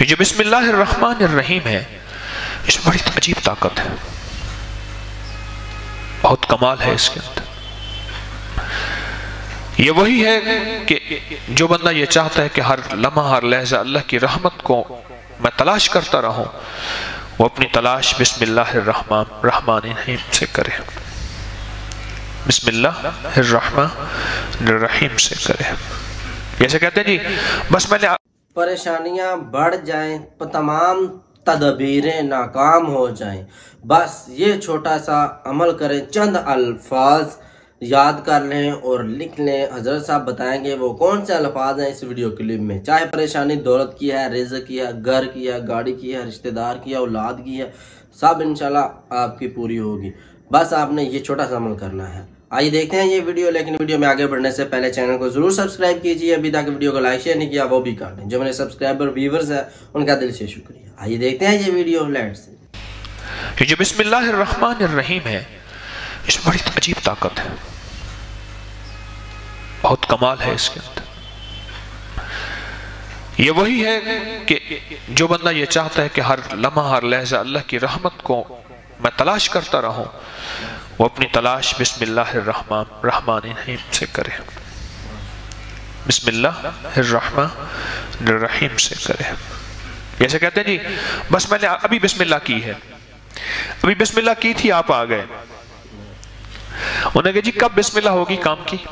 ये जो बिस्मिल्लाहिर्रहमानिर्रहीम है इसमें बड़ी अजीब ताकत है। बहुत कमाल है इसके अंदर। ये वही है कि जो बंदा ये चाहता है कि हर लम्हा, हर लहजा अल्लाह की रहमत को मैं तलाश करता रहूँ, वो अपनी तलाश बिस्मिल्लाहिर्रहमान से करे। बिस्मिल्लाहिर्रहमानिर्रहीम से करे। जैसे कहते हैं जी, बस मैंने परेशानियाँ बढ़ जाएँ तमाम तदबीरें नाकाम हो जाएँ। बस ये छोटा सा अमल करें, चंद अल्फाज याद कर लें और लिख लें। हज़रत साहब बताएँगे वो कौन से अल्फाज हैं इस वीडियो क्लिप में। चाहे परेशानी दौलत की है रिज की है, घर की है, गाड़ी की है, रिश्तेदार की है, औलाद की है, सब इंशाल्लाह आपकी पूरी होगी। बस आपने ये छोटा सा अमल करना है। आइए देखते हैं ये वीडियो, लेकिन वीडियो में आगे बढ़ने से पहले चैनल को ज़रूर सब्सक्राइब कीजिए। अभी तक वीडियो को लाइक, शेयर नहीं किया, वो भी कर दें। जो मेरे सब्सक्राइबर, व्यूवर्स है, उनका दिल से शुक्रिया। आइए देखते हैं ये वीडियो, लेट्स ये जो बिस्मिल्लाहिर्रहमानिर्रहीम है इसमें बड़ी अजीब ताकत है। बहुत कमाल है इसके अंदर। ये वही है कि जो बंदा ये चाहता है कि हर लम्हा, हर लहजा अल्लाह की रहमत को मैं तलाश करता रहूँ। वो अपनी तलाश बिस्मिल्लाहिर्रहमान से करे। बिस्मिल्लाहिर्रहमानिर्रहीम से करे। जैसे कहते हैं जी, बस मैंने अभी बिस्मिल्लाह की है। अभी बिस्मिल्लाह की थी, आप आ गए। उन्होंने कहा, जी, कब बिस्मिल्लाह होगी काम की?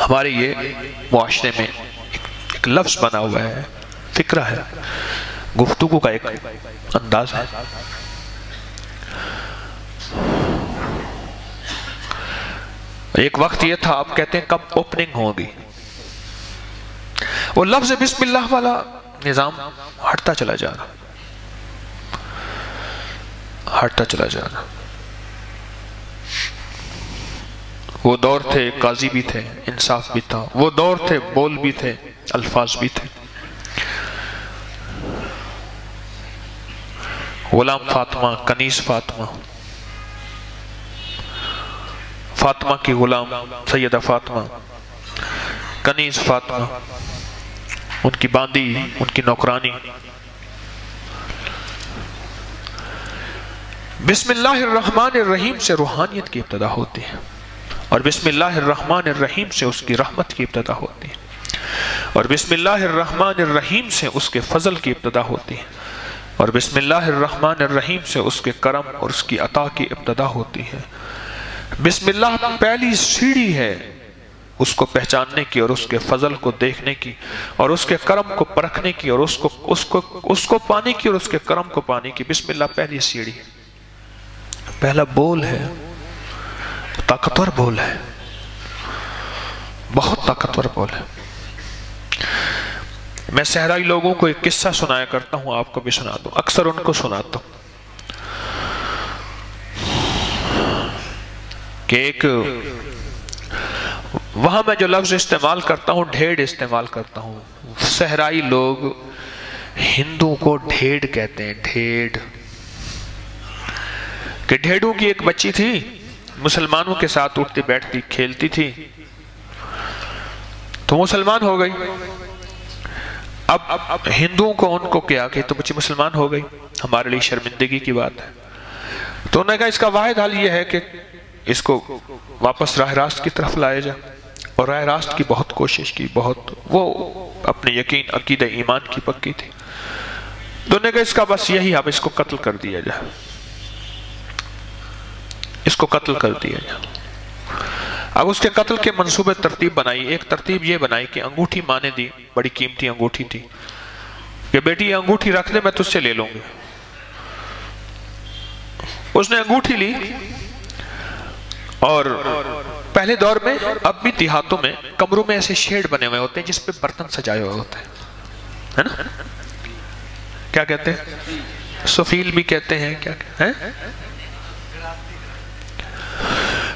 हमारे ये मुआशरे में एक लफ्ज बना हुआ है, फ़िक्र है। गुफ्तगु का एक अंदाज है। एक वक्त ये था, आप कहते हैं कब ओपनिंग होगी। वो लफ्ज बिस्मिल्लाह वाला निज़ाम हटता चला जा रहा हटता चला जा रहा वो दौर थे, काजी भी थे, इंसाफ भी था। वो दौर थे, बोल भी थे, अल्फाज भी थे। गुलाम फातिमा, कनीस फातिमा फातिमा की गुलाम, सैयदा फातिमा, कनीज फातिमा, उनकी बांदी, उनकी नौकरानी। बिस्मिल्लाहिर्रहमानिर्रहीम से रूहानियत की इब्तदा होती है और बिस्मिल्लाहिर्रहमानिर्रहीम से उसकी रहमत की इब्तदा होती है और बिस्मिल्लाहिर्रहमानिर्रहीम से उसके फजल की इब्तदा होती है और बिस्मिल्लाहिर्रहमानिर्रहीम से उसके करम और उसकी अता की इब्तदा होती है। बिस्मिल्लाह पहली सीढ़ी है। उसको पहचानने की और उसके फजल को देखने की और उसके कर्म को परखने की और उसको उसको उसको पाने की और उसके कर्म को पाने की। बिस्मिल्लाह पहली सीढ़ी। पहला बोल है। ताकतवर बोल है। बहुत ताकतवर बोल है। मैं सहराई लोगों को एक किस्सा सुनाया करता हूँ, आपको भी सुना दू। अक्सर उनको सुनाता हूँ। कि एक वहाँ मैं जो लफ्ज इस्तेमाल करता हूँ ढेड़ इस्तेमाल करता हूँ। सहराई लोग हिंदू को ढेड़ कहते हैं ढेड़ कि ढेड़ों की एक बच्ची थी, मुसलमानों के साथ उठती बैठती खेलती थी। तो मुसलमान हो गई। अब अब हिंदुओं को, उनको क्या कि तो बच्ची मुसलमान हो गई। हमारे लिए शर्मिंदगी की बात है। तो उन्होंने कहा, इसका वाहिद हाल यह है कि इसको वापस राह रास्त की तरफ़ लाया जाए। और राह रास्त की बहुत कोशिश की, बहुत, वो अपने यकीन, अकीद, ईमान की पक्की थी। दोनों का इसका बस यही, अब इसको कत्ल कर दिया जाए। इसको कत्ल कर दिया जाए। अब उसके कत्ल के मंसूबे तरतीब बनाई। एक तरतीब ये बनाई कि अंगूठी माने दी, बड़ी कीमती अंगूठी थी। कि बेटी अंगूठी रख दे, मैं तुझसे ले लूँगी। उसने अंगूठी ली और पहले दौर में, अब भी देहातों में, कमरों में ऐसे शेड बने हुए होते हैं जिसपे बर्तन सजाए हुए होते हैं। है ना? क्या कहते हैं? सुफील भी कहते हैं, क्या है?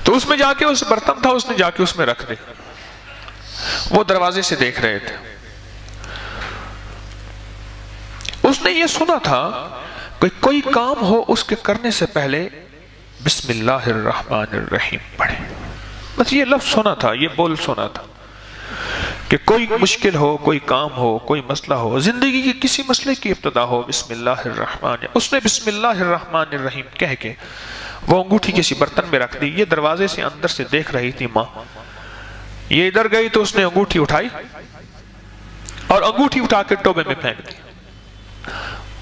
तो उसमें जाके उस बर्तन था, उसने जाके उसमें रख दे। वो दरवाजे से देख रहे थे। उसने ये सुना था कि कोई काम हो उसके करने से पहले बिस्मिल्लाहिर्रहमानिर्रहीम पढ़े। बस ये लफ्ज सुना था, ये बोल सुना था कि कोई मुश्किल हो, कोई काम हो, कोई मसला हो, ज़िंदगी के किसी मसले की इब्तदा हो, बिस्मिल्लाहिर्रहमान, उसने बिस्मिल्लाहिर्रहमानिर्रहीम कह के वो अंगूठी किसी बर्तन में रख दी, ये दरवाजे से अंदर से देख रही थी माँ। ये इधर गई तो उसने अंगूठी उठाई और अंगूठी उठा के टोबे में फेंक दी।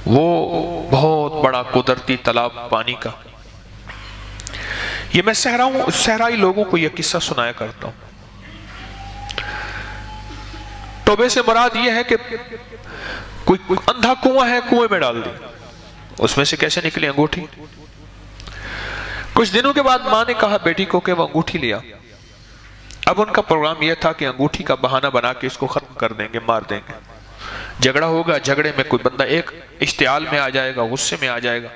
वो बहुत बड़ा कुदरती तालाब पानी का ये मैं सहराऊ, सहराई लोगों को यह किस्सा सुनाया करता हूँ। टोबे से मुराद यह है कि कोई अंधा कुआँ है, कुएँ में डाल दी। उसमें से कैसे निकली अंगूठी? कुछ दिनों के बाद माँ ने कहा, बेटी को कि वो अंगूठी लिया अब उनका प्रोग्राम यह था कि अंगूठी का बहाना बना के इसको खत्म कर देंगे, मार देंगे। झगड़ा होगा, झगड़े में कोई बंदा एक इश्तियाल में आ जाएगा, गुस्से में आ जाएगा।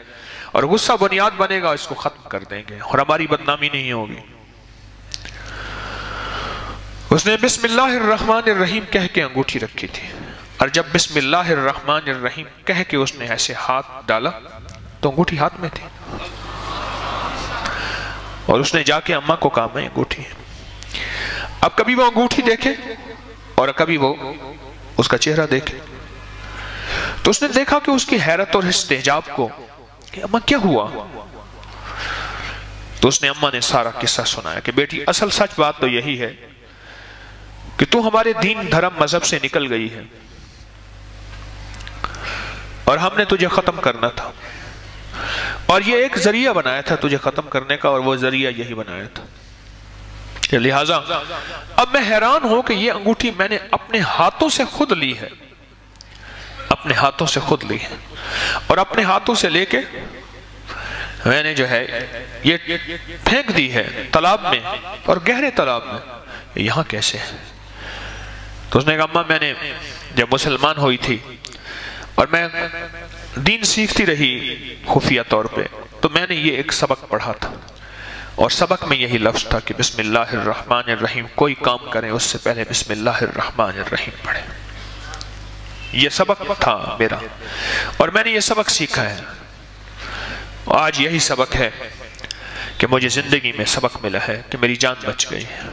और गुस्सा बुनियाद बनेगा, इसको खत्म कर देंगे और हमारी बदनामी नहीं होगी। उसने बिस्मिल्लाहिर्रहमानिर्रहीम कह के अंगूठी रखी थी और जब बिस्मिल्लाहिर्रहमानिर्रहीम कह के उसने ऐसे हाथ डाला तो अंगूठी हाथ में थी। और उसने जाके अम्मा को कहा, मैं अंगूठी अब कभी वो अंगूठी देखे और कभी वो उसका चेहरा देखे। तो उसने देखा कि उसकी हैरत और तेजाब को कि अम्मा क्या हुआ? तो उसने अम्मा ने सारा किस्सा सुनाया कि बेटी, असल सच बात तो यही है कि तू हमारे दीन धर्म मज़हब से निकल गई है और हमने तुझे खत्म करना था। और ये एक ज़रिया बनाया था तुझे खत्म करने का और वो ज़रिया यही बनाया था। लिहाजा, अब मैं हैरान हूँ कि ये अंगूठी मैंने अपने हाथों से खुद ली है। अपने हाथों से खुद ली। और अपने हाथों से लेके मैंने जो है, ये फेंक दी है तालाब में और गहरे तालाब में। यहाँ कैसे? तो उसने कहा, अम्मा, मैंने जब मुसलमान हुई थी और मैं दीन सीखती रही खुफिया तौर पे तो मैंने ये एक सबक पढ़ा था। और सबक में यही लफ्ज था कि बिस्मिल्लाहिर्रहमानिर्रहीम, कोई काम करें उससे पहले बिस्मिल्लाहिर्रहमानिर्रहीम पढ़े। ये सबक था मेरा। और मैंने ये सबक सीखा है। आज यही सबक है कि मुझे ज़िंदगी में सबक मिला है कि मेरी जान बच गई है।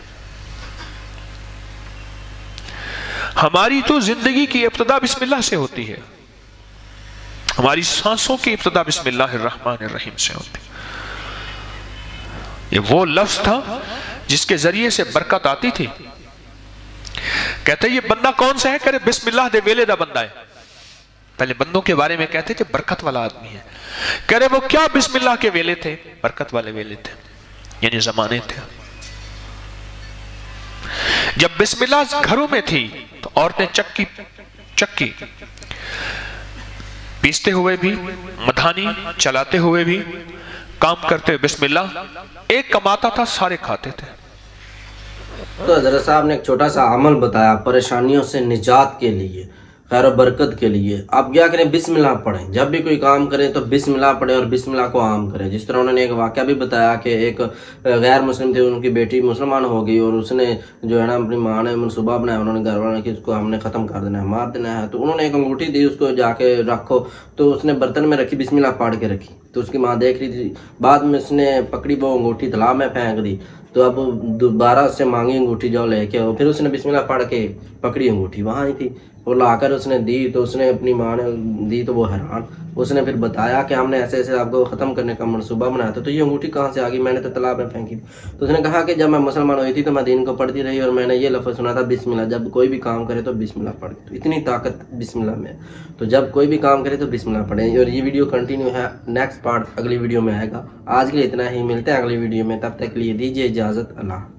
हमारी तो ज़िंदगी की इब्तदा बिस्मिल्लाह से होती है। हमारी सांसों की इब्तदा बिस्मिल्लाहिर्रहमानिर्रहीम से होती है। ये वो लफ्ज था जिसके ज़रिए से बरकत आती थी कहते ये बंदा कौन सा है? करे बिस्मिल्लाह, दे वेले दा बंदा है। पहले बंदों के बारे में कहते थे बरकत वाला आदमी है। कह रहे, वो क्या बिस्मिल्लाह के वेले थे? बरकत वाले वेले थे, यानी जमाने थे। जब बिस्मिल्लाह घरों में थी तो औरतें चक्की चक्की पीसते हुए भी, मधानी चलाते हुए भी, काम करते बिस्मिल्लाह, एक कमाता था, सारे खाते थे। तो हज़रत साहब ने एक छोटा सा अमल बताया परेशानियों से निजात के लिए, खैर बरकत के लिए। आप क्या करें? बिस्मिल्लाह पढ़ें। जब भी कोई काम करें तो बिस्मिल्लाह पढ़ें और बिस्मिल्लाह को आम करें। जिस तरह उन्होंने एक वाक्य भी बताया कि एक गैर मुस्लिम थे, उनकी बेटी मुसलमान हो गई और उसने जो है ना अपनी माँ ने मनसूबा बनाया, उन्होंने घर वाले कि उसको हमने ख़त्म कर देना है, मार देना है। तो उन्होंने एक अंगूठी दी, उसको जाके रखो। तो उसने बर्तन में रखी, बिस्मिल्लाह पढ़ के रखी। तो उसकी माँ देख रही थी। बाद में उसने पकड़ी वो अंगूठी, तालाब में फेंक दी। तो अब दोबारा उससे मांगी अंगूठी जाओ लेके और फिर उसने बिस्मिल्लाह पढ़ के पकड़ी अंगूठी, वहाँ ही थी। वो लाकर उसने दी तो उसने अपनी माँ ने दी तो वो हैरान। उसने फिर बताया कि हमने ऐसे ऐसे आपको ख़त्म करने का मनसूबा बनाया था तो ये अंगूठी कहाँ से आ गई? मैंने तो तालाब में फेंकी तो उसने कहा कि जब मैं मुसलमान हुई थी तो मैं दिन को पढ़ती रही और मैंने ये लफ्ज़ सुना था, बिस्मिल्लाह, जब कोई भी काम करे तो बिस्मिल्लाह पढ़े तो इतनी ताकत बिस्मिल्लाह में तो जब कोई भी काम करे तो बिस्मिल्लाह पढ़े। और ये वीडियो कंटिन्यू है नेक्स्ट पार्ट अगली वीडियो में आएगा। आज के लिए इतना ही, मिलते हैं अगली वीडियो में, तब तक लिए दीजिए इजाज़त, अल्लाह